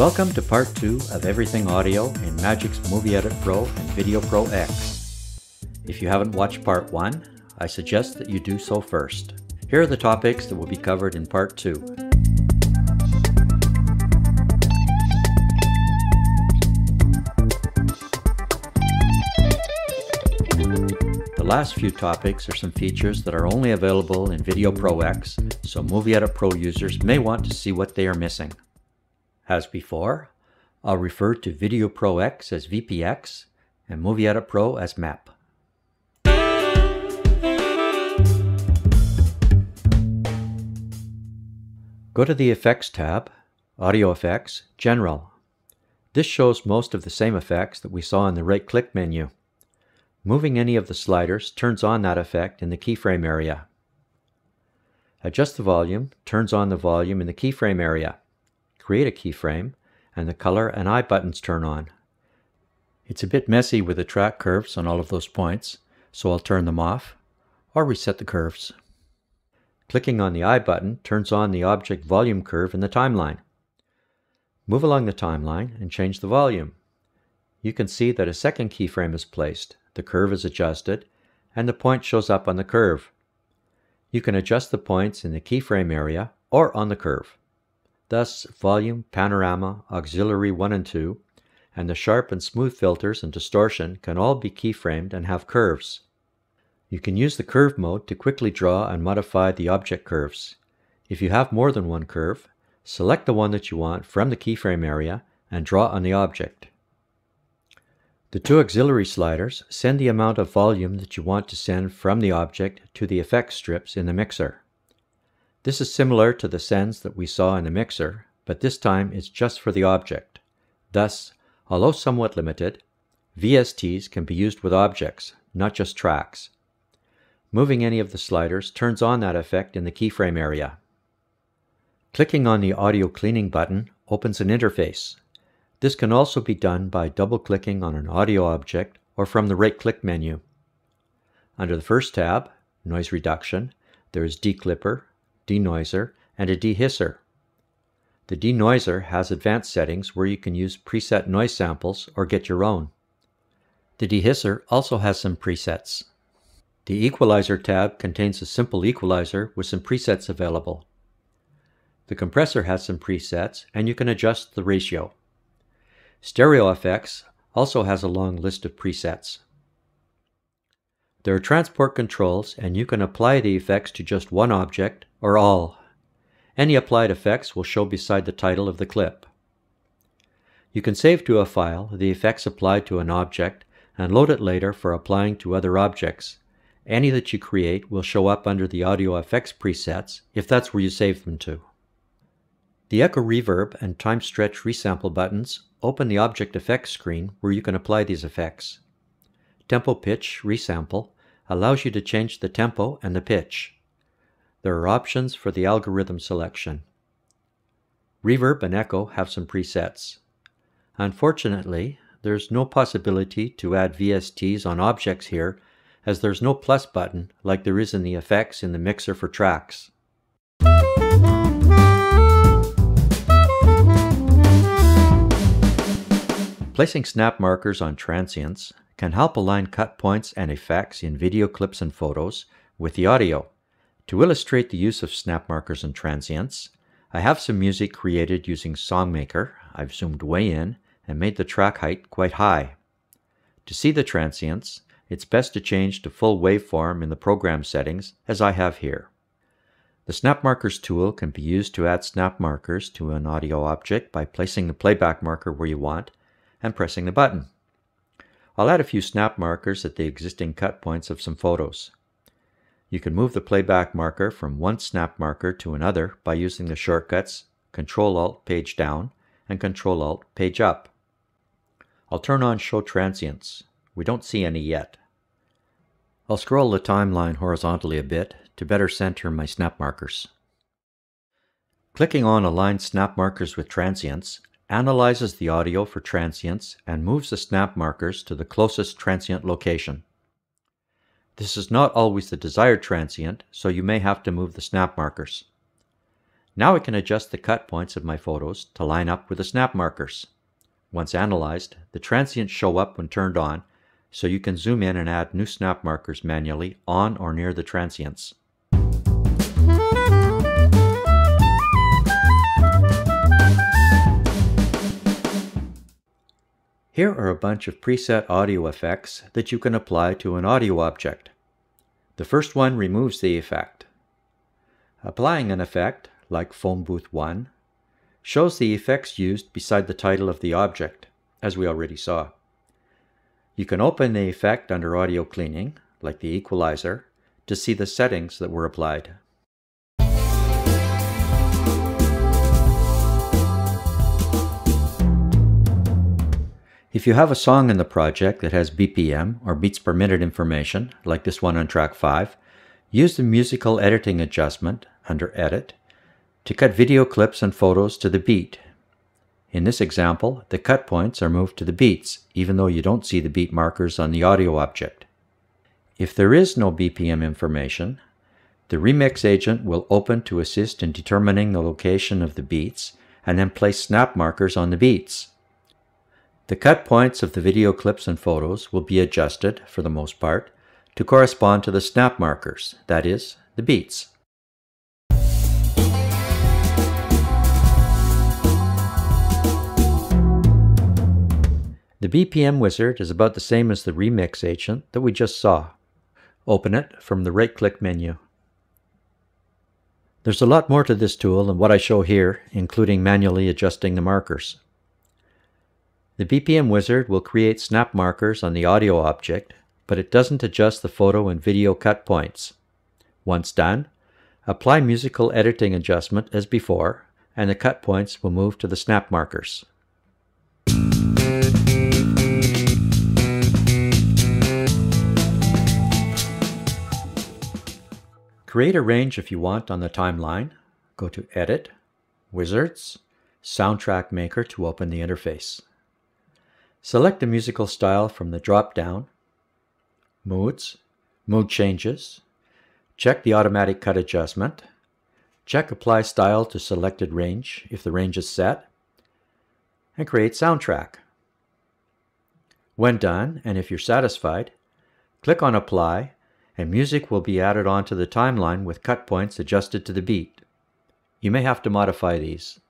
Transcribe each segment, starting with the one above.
Welcome to part 2 of Everything Audio in Magix Movie Edit Pro and Video Pro X. If you haven't watched part 1, I suggest that you do so first. Here are the topics that will be covered in part 2. The last few topics are some features that are only available in Video Pro X, so Movie Edit Pro users may want to see what they are missing. As before, I'll refer to Video Pro X as VPX and Movie Edit Pro as MEP. Go to the Effects tab, Audio Effects, General. This shows most of the same effects that we saw in the right-click menu. Moving any of the sliders turns on that effect in the keyframe area. Adjust the volume turns on the volume in the keyframe area create a keyframe, and the color and eye buttons turn on. It's a bit messy with the track curves on all of those points, so I'll turn them off or reset the curves. Clicking on the eye button turns on the object volume curve in the timeline. Move along the timeline and change the volume. You can see that a second keyframe is placed, the curve is adjusted, and the point shows up on the curve. You can adjust the points in the keyframe area or on the curve. Thus, volume, panorama, auxiliary 1 and 2, and the sharp and smooth filters and distortion can all be keyframed and have curves. You can use the curve mode to quickly draw and modify the object curves. If you have more than one curve, select the one that you want from the keyframe area and draw on the object. The two auxiliary sliders send the amount of volume that you want to send from the object to the effect strips in the mixer. This is similar to the sends that we saw in the mixer, but this time it's just for the object. Thus, although somewhat limited, VSTs can be used with objects, not just tracks. Moving any of the sliders turns on that effect in the keyframe area. Clicking on the Audio Cleaning button opens an interface. This can also be done by double-clicking on an audio object or from the right-click menu. Under the first tab, Noise Reduction, there is Declipper, denoiser, and a dehisser. The denoiser has advanced settings where you can use preset noise samples or get your own. The dehisser also has some presets. The Equalizer tab contains a simple equalizer with some presets available. The compressor has some presets and you can adjust the ratio. Stereo Effects also has a long list of presets. There are transport controls and you can apply the effects to just one object or all. Any applied effects will show beside the title of the clip. You can save to a file the effects applied to an object and load it later for applying to other objects. Any that you create will show up under the audio effects presets if that's where you save them to. The Echo Reverb and Time Stretch Resample buttons open the Object Effects screen where you can apply these effects. Tempo Pitch Resample allows you to change the tempo and the pitch. There are options for the algorithm selection. Reverb and Echo have some presets. Unfortunately, there's no possibility to add VSTs on objects here as there's no plus button like there is in the effects in the mixer for tracks. Placing snap markers on transients can help align cut points and effects in video clips and photos with the audio. To illustrate the use of snap markers and transients, I have some music created using SongMaker. I've zoomed way in and made the track height quite high. To see the transients, it's best to change to full waveform in the program settings, as I have here. The Snap Markers tool can be used to add snap markers to an audio object by placing the playback marker where you want and pressing the button. I'll add a few snap markers at the existing cut points of some photos. You can move the playback marker from one snap marker to another by using the shortcuts Ctrl-Alt Page down and Ctrl-Alt Page up. I'll turn on Show Transients. We don't see any yet. I'll scroll the timeline horizontally a bit to better center my snap markers. Clicking on Align Snap Markers with Transients analyzes the audio for transients and moves the snap markers to the closest transient location. This is not always the desired transient, so you may have to move the snap markers. Now I can adjust the cut points of my photos to line up with the snap markers. Once analyzed, the transients show up when turned on, so you can zoom in and add new snap markers manually on or near the transients. Here are a bunch of preset audio effects that you can apply to an audio object. The first one removes the effect. Applying an effect, like Phone Booth 1, shows the effects used beside the title of the object, as we already saw. You can open the effect under Audio Cleaning, like the equalizer, to see the settings that were applied. If you have a song in the project that has BPM or beats per minute information, like this one on track 5, use the musical editing adjustment under Edit to cut video clips and photos to the beat. In this example, the cut points are moved to the beats, even though you don't see the beat markers on the audio object. If there is no BPM information, the Remix agent will open to assist in determining the location of the beats and then place snap markers on the beats. The cut points of the video clips and photos will be adjusted, for the most part, to correspond to the snap markers, that is, the beats. The BPM wizard is about the same as the Remix agent that we just saw. Open it from the right-click menu. There's a lot more to this tool than what I show here, including manually adjusting the markers. The BPM wizard will create snap markers on the audio object, but it doesn't adjust the photo and video cut points. Once done, apply musical editing adjustment as before, and the cut points will move to the snap markers. Create a range if you want on the timeline. Go to Edit, Wizards, Soundtrack Maker to open the interface. Select the musical style from the drop-down, Moods, Mood Changes, check the Automatic Cut Adjustment, check Apply Style to selected range if the range is set, and create Soundtrack. When done, and if you're satisfied, click on Apply and music will be added onto the timeline with cut points adjusted to the beat. You may have to modify these.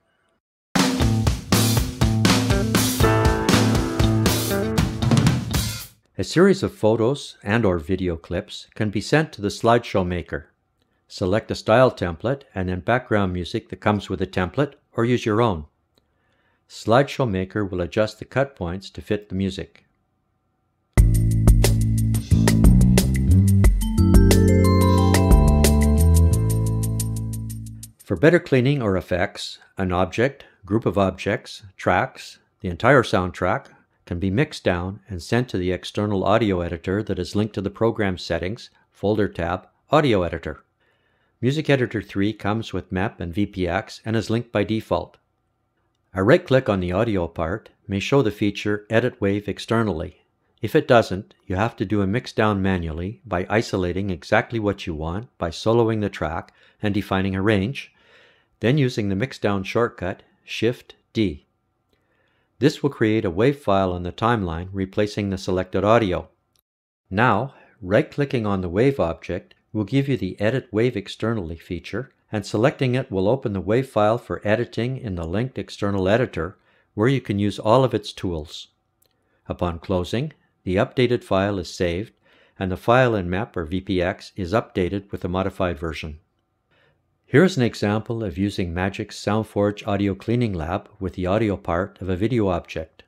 A series of photos and or video clips can be sent to the slideshow maker. Select a style template and then background music that comes with the template or use your own. Slideshow Maker will adjust the cut points to fit the music. For better cleaning or effects, an object, group of objects, tracks, the entire soundtrack, can be mixed down and sent to the external audio editor that is linked to the Program Settings, Folder tab, Audio Editor. Music Editor 3 comes with MEP and VPX and is linked by default. A right-click on the audio part may show the feature Edit Wave externally. If it doesn't, you have to do a mix down manually by isolating exactly what you want by soloing the track and defining a range, then using the mix down shortcut Shift-D. This will create a WAV file on the timeline replacing the selected audio. Now, right-clicking on the WAV object will give you the Edit WAV Externally feature, and selecting it will open the WAV file for editing in the linked external editor, where you can use all of its tools. Upon closing, the updated file is saved, and the file in MEP or VPX is updated with a modified version. Here's an example of using Magix SoundForge Audio Cleaning Lab with the audio part of a video object.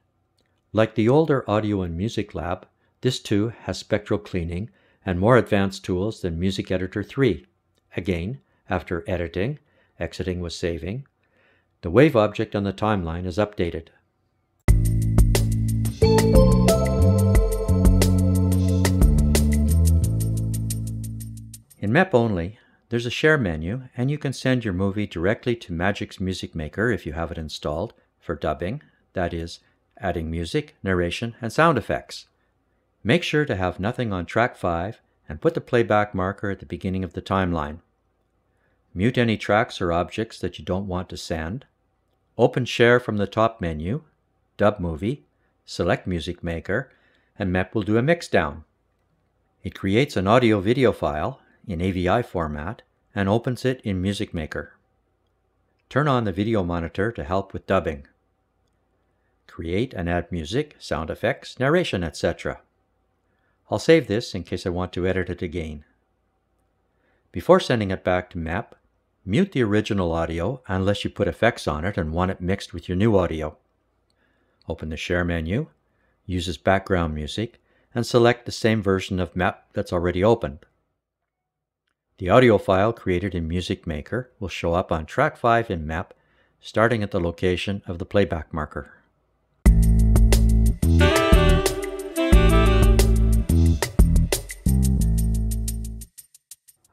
Like the older Audio and Music Lab, this too has spectral cleaning and more advanced tools than Music Editor 3. Again, after editing, exiting with saving, the wave object on the timeline is updated. In MEP only, there's a share menu, and you can send your movie directly to Magix Music Maker if you have it installed for dubbing, that is, adding music, narration, and sound effects. Make sure to have nothing on track 5 and put the playback marker at the beginning of the timeline. mute any tracks or objects that you don't want to send, open Share from the top menu, Dub Movie, select Music Maker, and MEP will do a mixdown. It creates an audio-video file in AVI format and opens it in Music Maker. Turn on the video monitor to help with dubbing. Create and add music, sound effects, narration, etc. I'll save this in case I want to edit it again. Before sending it back to MEP, mute the original audio unless you put effects on it and want it mixed with your new audio. Open the Share menu, use as background music, and select the same version of MEP that's already opened. The audio file created in Music Maker will show up on track 5 in MEP, starting at the location of the playback marker.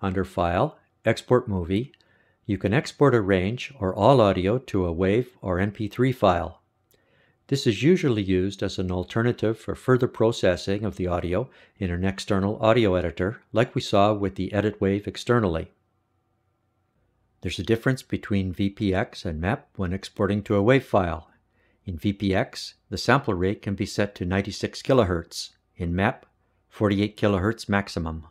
Under File, Export Movie, you can export a range or all audio to a WAV or MP3 file. This is usually used as an alternative for further processing of the audio in an external audio editor, like we saw with the Edit Wave externally. There's a difference between VPX and MEP when exporting to a WAV file. In VPX, the sample rate can be set to 96 kHz. In MEP, 48 kHz maximum.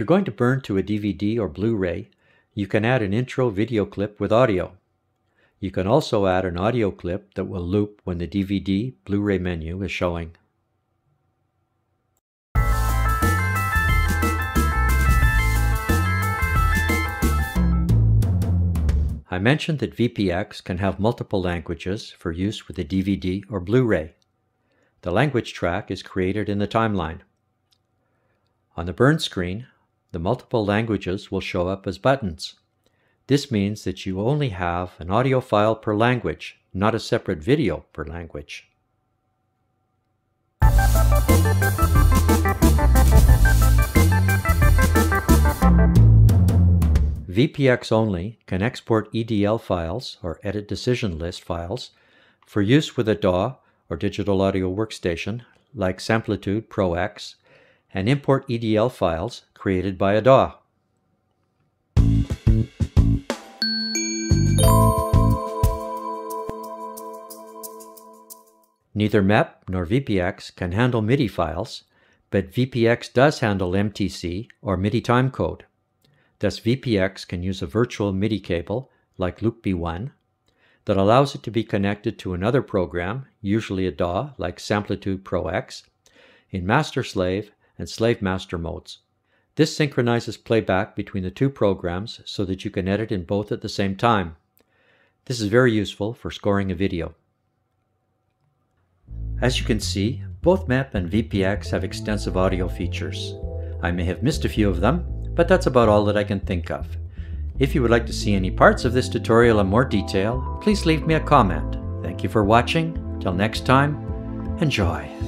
You're going to burn to a DVD or Blu-ray, you can add an intro video clip with audio. You can also add an audio clip that will loop when the DVD Blu-ray menu is showing. I mentioned that VPX can have multiple languages for use with a DVD or Blu-ray. The language track is created in the timeline. On the burn screen, the multiple languages will show up as buttons. This means that you only have an audio file per language, not a separate video per language. VPX only can export EDL files or Edit Decision List files for use with a DAW or digital audio workstation like Samplitude Pro X and import EDL files created by a DAW. Neither MEP nor VPX can handle MIDI files, but VPX does handle MTC or MIDI timecode. Thus VPX can use a virtual MIDI cable, like LoopBe1, that allows it to be connected to another program, usually a DAW like Samplitude Pro X, in master slave and slave master modes. This synchronizes playback between the two programs so that you can edit in both at the same time. This is very useful for scoring a video. As you can see, both MEP and VPX have extensive audio features. I may have missed a few of them, but that's about all that I can think of. If you would like to see any parts of this tutorial in more detail, please leave me a comment. Thank you for watching. Till next time, enjoy.